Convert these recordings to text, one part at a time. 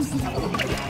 やった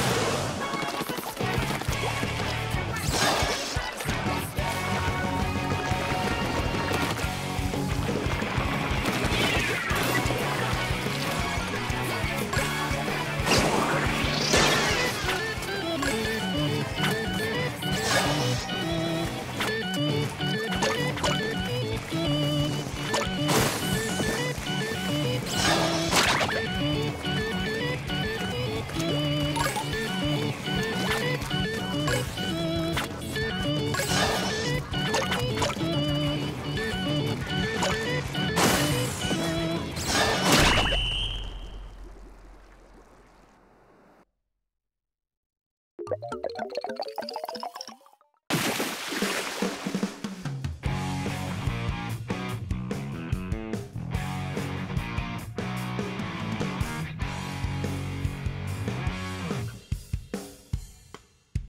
¡Una, otra,